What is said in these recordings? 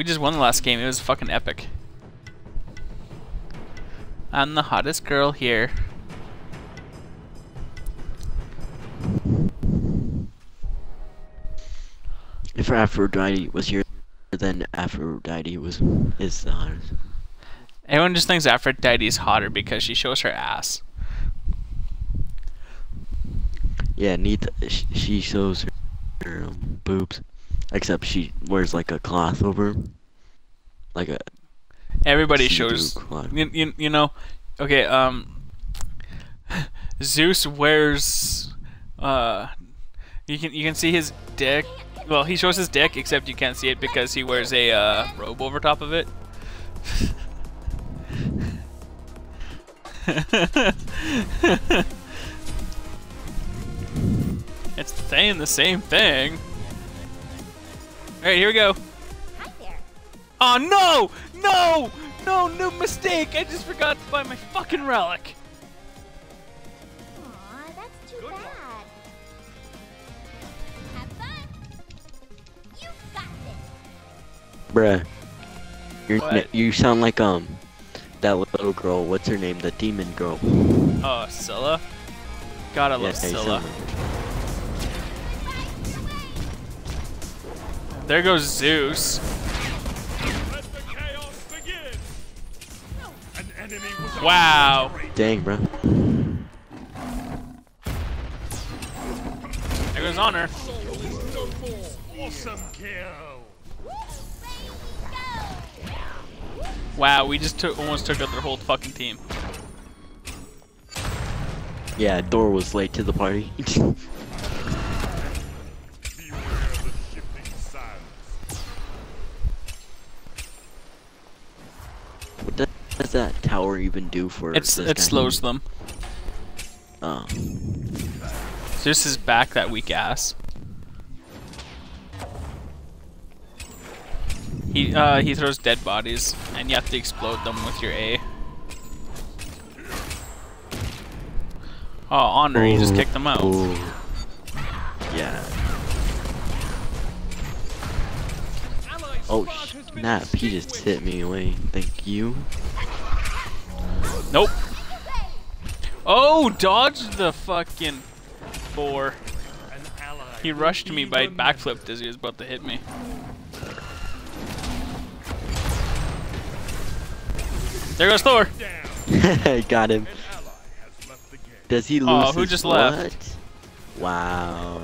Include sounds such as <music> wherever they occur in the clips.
We just won the last game. It was fucking epic. I'm the hottest girl here. If Aphrodite was here, then Aphrodite was is the hottest. Everyone just thinks Aphrodite is hotter because she shows her ass. Yeah, neat. She shows her, her um, boobs, except she wears like a cloth over, like a Everybody shows. You, you, you know, okay. Um, Zeus wears. Uh, you can you can see his dick. Well, he shows his dick, except you can't see it because he wears a uh, robe over top of it. <laughs> it's saying the same thing. Alright, here we go. Hi there. Oh no! No! No, no mistake! I just forgot to buy my fucking relic. Aw, that's too bad. Have fun. You got this. bruh. You're, you sound like um that little girl. What's her name? The demon girl. Oh, Scylla? God, I love you Scylla. There goes Zeus. Let the chaos begin! An enemy Wow. Dang, bro. There goes Honor. awesome kill! Wow, we just took almost took out their whole fucking team. Yeah, Thor was late to the party. <laughs> Beware the shifting sands. what does, does that tower even do for? It's this it slows them. Oh. Zeus is back, that weak ass. He uh he throws dead bodies, and you have to explode them with your A. Oh, Honor, you just kicked them out. Ooh. Yeah. Oh snap! He just hit me away. Thank you. Nope. Oh, dodge the fucking four. He rushed me by backflipped as he was about to hit me. There goes Thor. <laughs> Got him. An ally has left the game. Does he lose? Oh, who just what? left? Wow.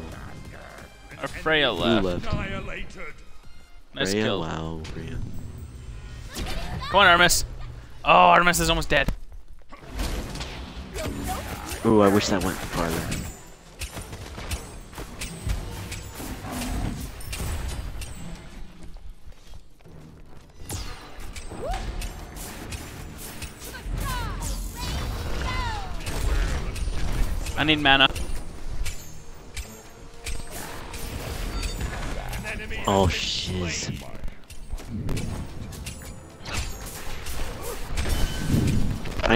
Or Freya Who left. left? Nice Rhea? kill. Wow, Rhea. Come on, Artemis. Oh, Artemis is almost dead. Ooh, I wish that went farther. I need mana. Oh shiz.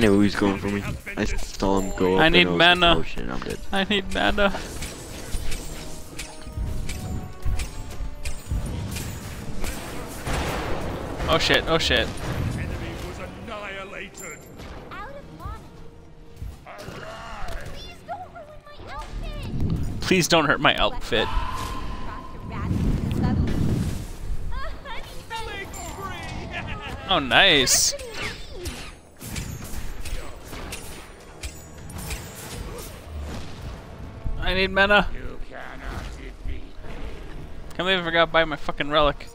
I know who's going for me. I saw him go. I need was like, mana. Oh shit, I'm dead. I need mana. Oh shit, oh shit. Enemy was annihilated. Out of mana. Please don't ruin my outfit. Please don't hurt my outfit. Oh, Cross your need mana. Can't believe I forgot to buy my fucking relic.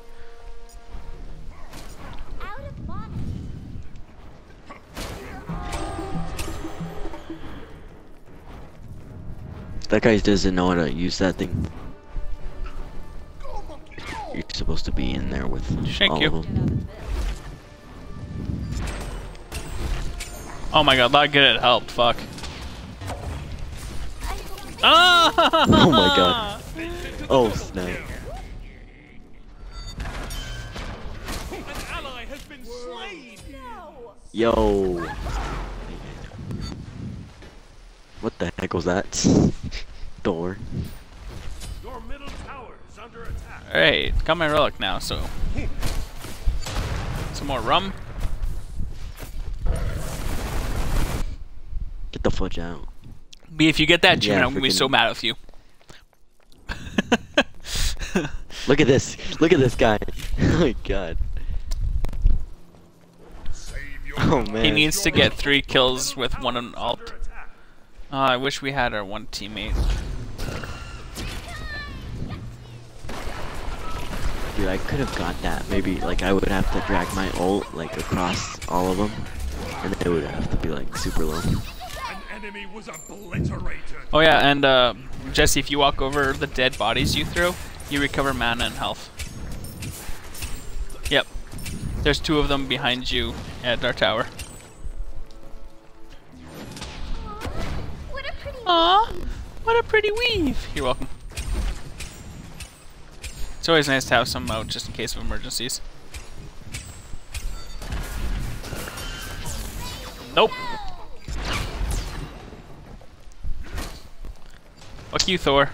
Out of mana. That guy doesn't know how to use that thing. You're supposed to be in there with Thank all you. of them. Oh my god, that good it helped, fuck. Ah! Oh my god. Oh snap. An ally has been slain! No. Yo. What the heck was that? <laughs> Door. Your middle tower is under attack. Alright, got my relic now, so. some more rum. Get the fudge out. If you get that tune, Yeah, I'm gonna be so mad with you. <laughs> Look at this. Look at this guy. <laughs> oh my god. Oh man. he needs to get three kills with one on alt. Uh, I wish we had our one teammate. Dude, I could have got that. Maybe like I would have to drag my ult like across all of them, and it would have to be like super low. An enemy was obliterated. Oh yeah, and uh, Jesse, if you walk over the dead bodies you throw, you recover mana and health. Yep. There's two of them behind you at our tower. What a pretty Aw, what a pretty weave. You're welcome. It's always nice to have some out just in case of emergencies. Nope. Fuck you, Thor.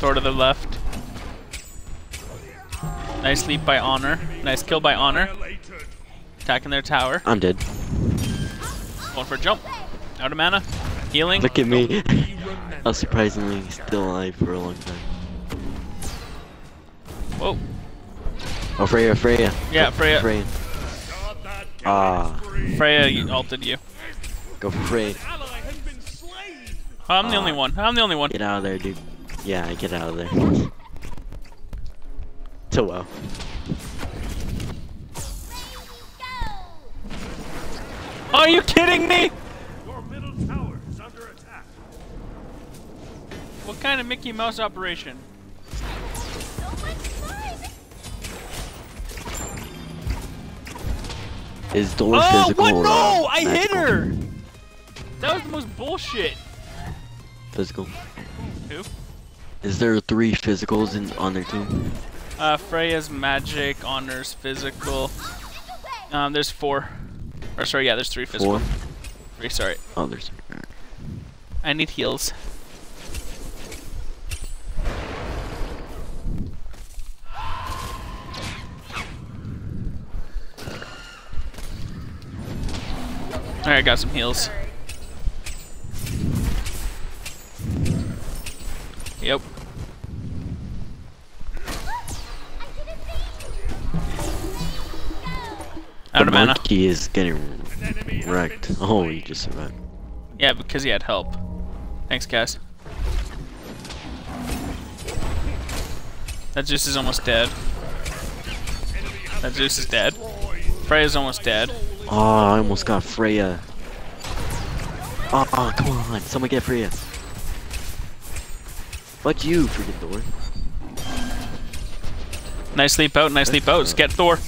Thor to the left. Nice leap by Honor. Nice kill by Honor. Attacking their tower. I'm dead. Going for a jump. Out of mana. Healing. Look at me. I was <laughs> surprisingly still alive for a long time. Whoa. Oh, Freya, Freya. Yeah, Freya. Freya. Start that killing Ah. Freya you ulted you. Go for Freya. An ally has been slain. I'm the Ah. only one. I'm the only one. Get out of there, dude. Yeah, get out of there. So well. Are you kidding me? Your middle tower is under attack. What kind of Mickey Mouse operation? Is door Oh, physical what? or No! I hit her! That was the most bullshit. Physical. Who? Is there three physicals in on their team? Uh, Freya's magic, honors, physical. Um, there's four. Or sorry, yeah, there's three physical. Four. Three, sorry. Oh, there's. I need heals. Alright, got some heals. Yep. Out the of mana. monkey is getting wrecked. Oh, he just survived. Yeah, because he had help. Thanks, guys. That Zeus is almost dead. That Zeus is dead. Freya's almost dead. Oh, I almost got Freya. Oh, oh, come on. Someone get Freya. Fuck you, freaking Thor. Nice leap out, nice leap out. Let's get Thor.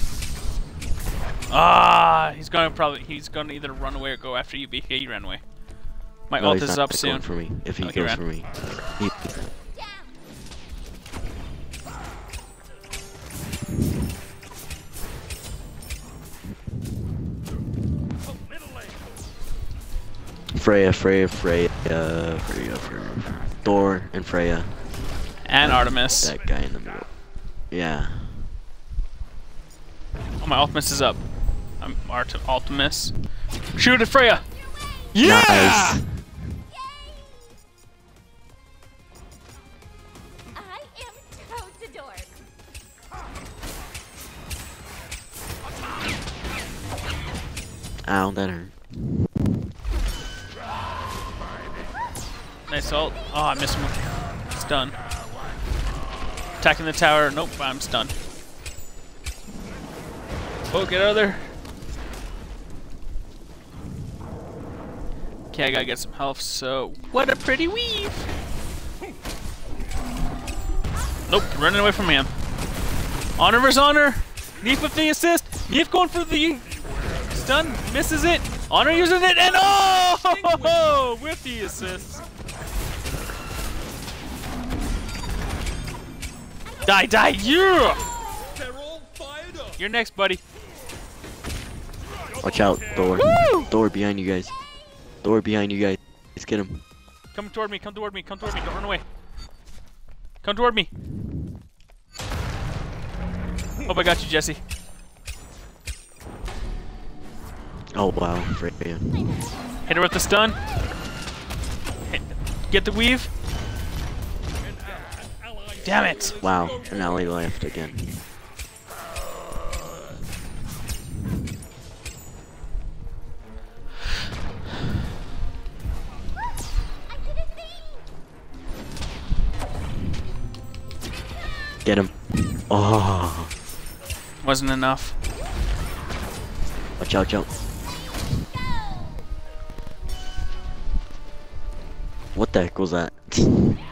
Ah, he's gonna probably he's gonna either run away or go after you. He ran away. My No, ult is up soon. for me. If he Oh, goes for me, he, Freya, Freya, Freya, Freya, Freya, Thor and Freya. And Artemis. That guy in the middle. Yeah. Oh, my Ultimus is up. I'm Art Ultimus. Shoot at Freya. Yeah. Nice. I am totes adored. Ow, that hurt. Nice ult. Oh, I missed him. It's done. Attacking the tower. Nope, I'm stunned. Oh, get out of there. Okay, I gotta get some health, so... What a pretty weave! Nope, running away from him. Honor versus honor! Neef with the assist! Neef going for the stun, misses it! Honor uses it, and oh! <laughs> With the assist. Die, die, yeah! They're all fired up. You're next, buddy. Watch out, Thor. Woo! Thor behind you guys. Thor behind you guys. Let's get him. Come toward me, come toward me, come toward me, don't run away. Come toward me. Hope I got you, Jesse. Oh wow, Freya. Hit her with the stun. Hit- Get the weave. Damn it. Wow, an ally left again. I did a thing! Get him. Oh, Wasn't enough. watch out, jump. What the heck was that? <laughs>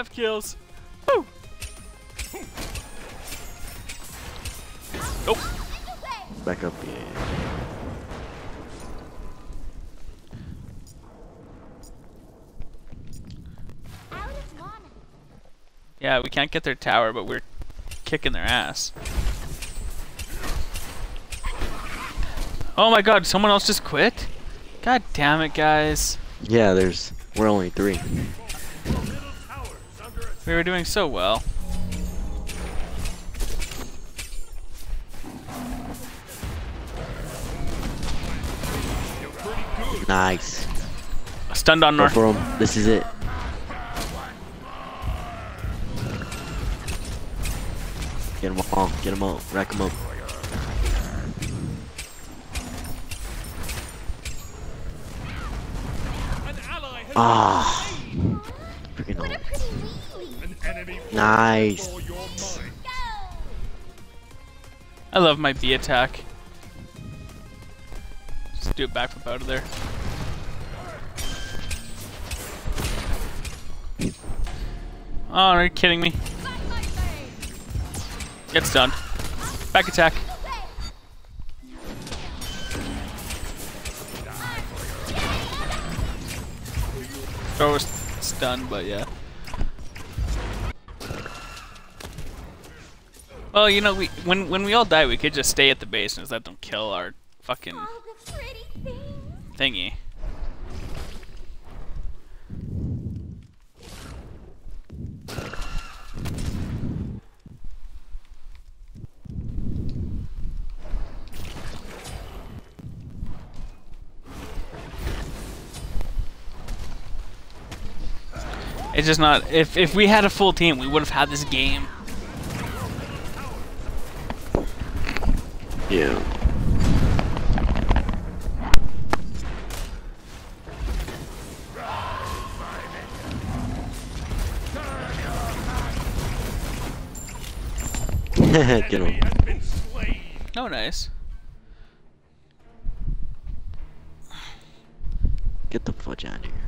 Five kills. Woo! Oh, Back up, yeah. Out of mana. yeah, we can't get their tower, but we're kicking their ass. Oh my god, someone else just quit? God damn it, guys. Yeah, there's. We're only three. We were doing so well. Nice. Stunned on Go North. for him. This is it. Get him all. Get him all. Rack him up. An ally has Ah. Freaking Nice. I love my B attack. Just do a backflip out of there. Oh, are you kidding me? Get stunned. Back attack. Throw was stunned, but yeah. Well, you know, we when when we all die, we could just stay at the base and just let them kill our fucking All the pretty things! thingy. It's just not. If if we had a full team, we would have had this game. Yeah. <laughs> Get him. has been slain. Oh, nice. Get the fudge out of here.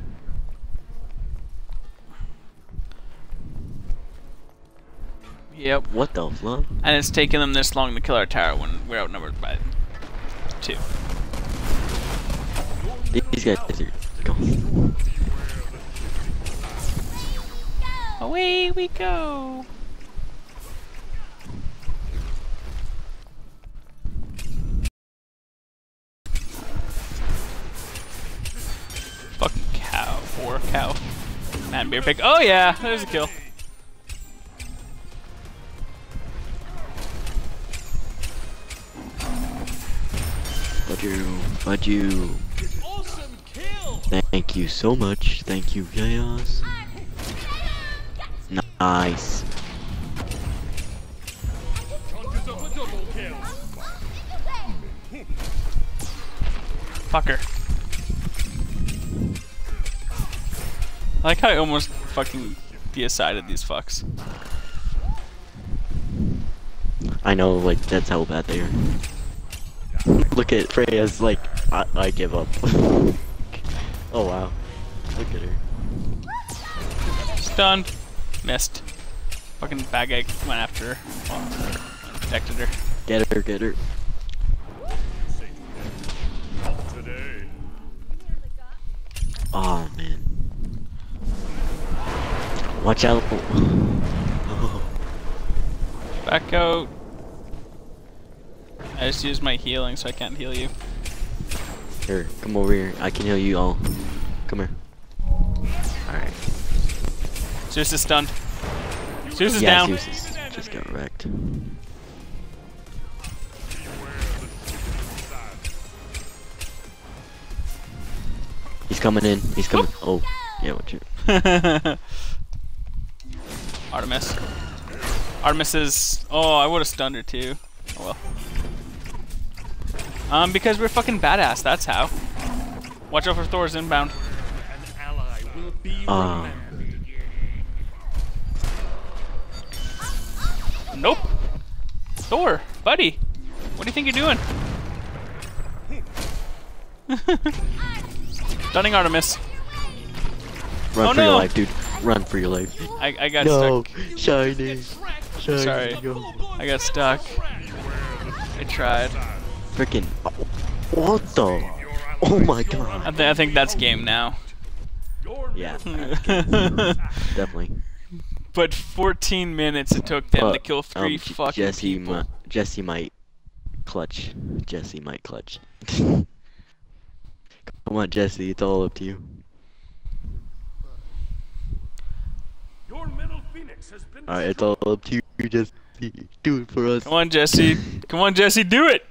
Yep. What the flub? And it's taken them this long to kill our tower when we're outnumbered by two. These guys are go. Away we go. Fucking cow. Poor cow. Man, beer pig. Oh yeah, there's a kill. Fudge you. Awesome kill. Thank you so much. Thank you, Chaos. Nice. Conjures up a double kill. Fucker. I like how I almost fucking decided these fucks. I know, like, that's how bad they are. Look at Freya's, like, I, I give up. <laughs> oh, wow. Look at her. Stunned. Missed. Fucking bad guy went after her. Well, protected her. Get her, get her. Oh, man. Watch out. Back out. I just used my healing, so I can't heal you. Here, come over here. I can heal you all. Come here. Alright. Zeus is stunned. Zeus is Yeah, down. Zeus is- just got wrecked. He's coming in. He's coming. Oh, oh yeah, watch it. <laughs> Artemis. Artemis is. Oh, I would have stunned her too. Oh well. Um, because we're fucking badass. That's how. Watch out for Thor's inbound. An ally will be Ah. Nope. Thor, buddy, what do you think you're doing? <laughs> Stunning Artemis. Run Oh, for no. your life, dude. Run for your life. I, I got No, stuck. shiny. Shiny. Sorry. I got stuck. I tried. Freaking. What the? Oh my god. I, th- I think that's game now. Yeah, <laughs> definitely. but 14 minutes it took them to kill three um, fucking Jesse people. mi- Jesse might clutch. Jesse might clutch. <laughs> Come on, Jesse. It's all up to you. Your middle phoenix has been All right, it's all up to you, Jesse. Do it for us. Come on, Jesse. Come on, Jesse, do it.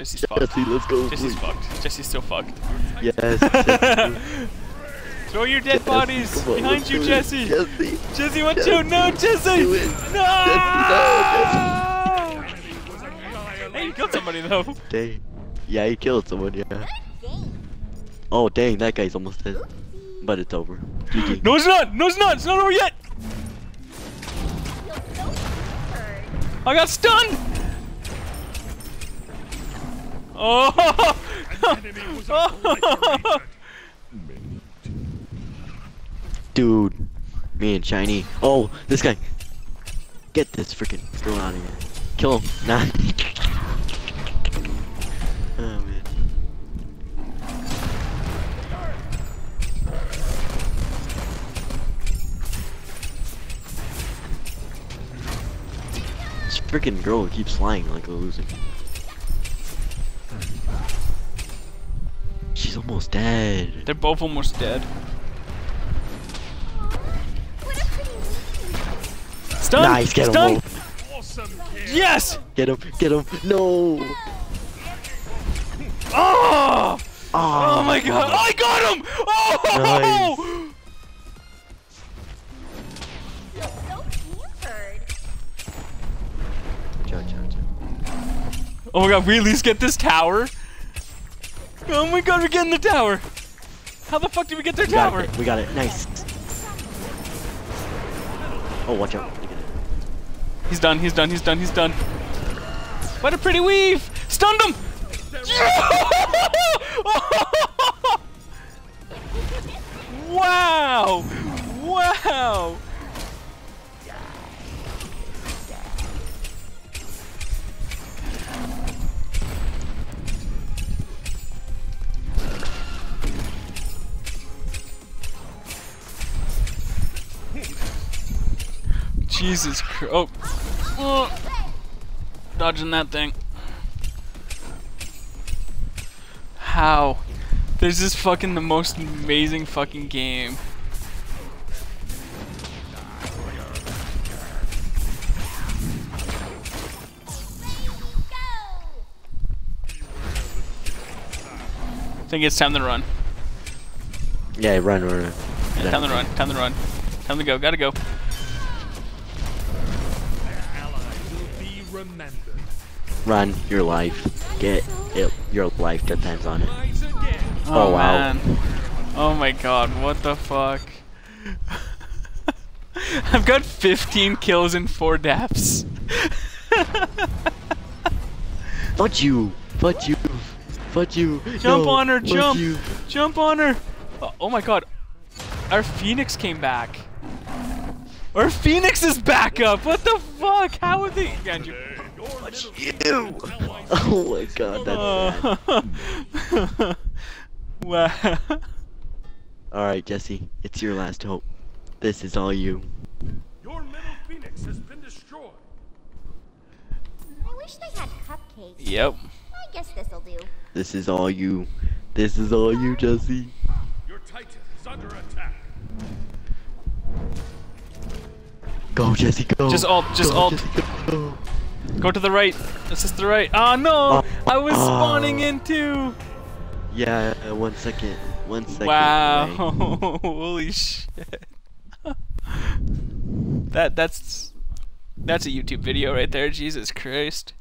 Jesse's fucked. Jesse, let's go. Jesse's please. fucked. Jesse's still fucked. Yes. <laughs> Throw your dead bodies on, behind you. Jesse. Jesse. Jesse, watch Jesse, out! No, Jesse! do it. No! Jesse, Hey, you killed somebody though. Dang. Yeah, he killed someone, yeah. Oh, dang, that guy's almost dead. But it's over. GG. <gasps> No, it's not. No, it's not. It's not over yet. Feel so hurt. I got stunned. Oh! <laughs> Dude. Me and Shiny. Oh, this guy. Get this freaking girl out of here. Kill him. Nah. <laughs> oh. This freaking girl keeps flying like a loser. Almost dead. They're both almost dead. Stun. Nice, get Stun. both. Awesome. Yes. Get him, get him. No. Oh! Oh, Oh my god! I got him! Oh! Feel so pampered. Cha, cha, cha. Oh my god, we at least get this tower? Oh my god, we're getting the tower! How the fuck did we get their We tower? it. We got it. Nice. Oh, watch out. Look at it. He's done, he's done, he's done, he's done. What a pretty weave! Stunned him! <laughs> wow! Wow! Jesus Christ. Oh. oh. Dodging that thing. How? This is fucking the most amazing fucking game. I think it's time to run. Yeah, run, run, run. Yeah, time to run. Time to run. Time to go. Gotta go. Run your life. Get it, your life depends on it. Again. Oh, wow. man. Oh my god, what the fuck? <laughs> I've got 15 kills and 4 deaths. <laughs> Fuck you. Fuck you. Fuck you. Jump No, on her, jump. You. Jump on her. Oh, oh my god. Our Phoenix came back. Our Phoenix is back up. What the fuck? How are they? Andrew. You. Oh my god, that's bad. <laughs> Uh, wow. <laughs> Alright, Jesse. It's your last hope. This is all you. Your middle phoenix has been destroyed. I wish they had cupcakes. Yep. I guess this'll do. This is all you. This is all you, Jesse. Your Titan is under attack. Go, Jesse, go. Just alt, just Go, alt. Jesse, go. To the right. It's just the right. Oh no! I was spawning oh. in too. Yeah, uh, one second. One second. Wow! Ray. <laughs> Holy shit! <laughs> that that's that's a YouTube video right there. Jesus Christ!